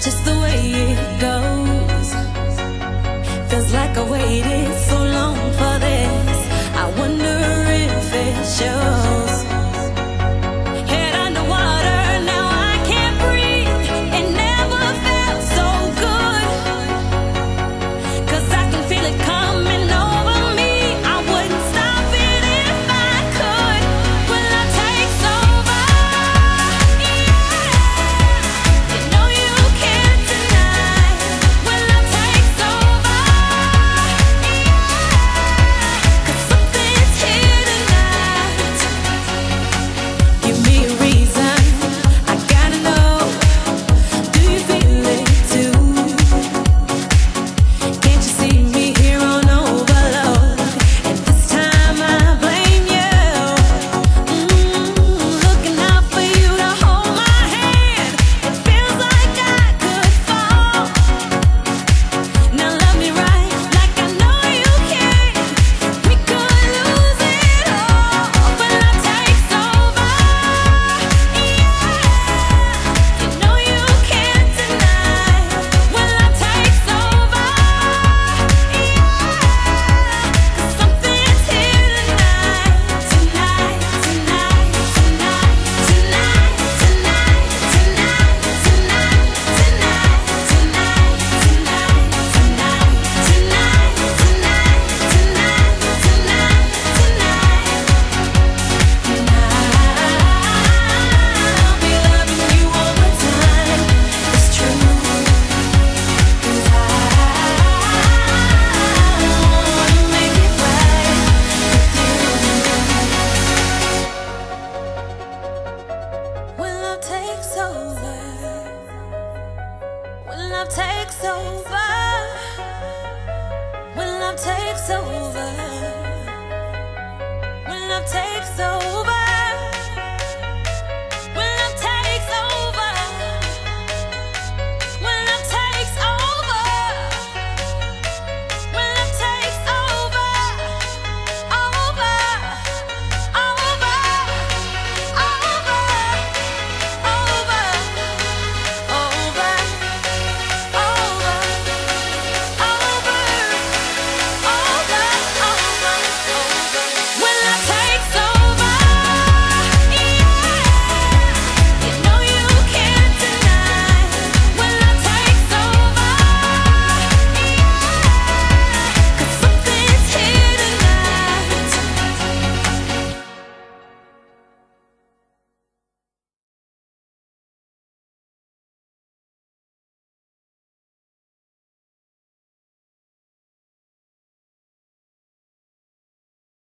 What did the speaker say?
Just the way it goes. Feels like I waited so long for this. takes over. When love takes over.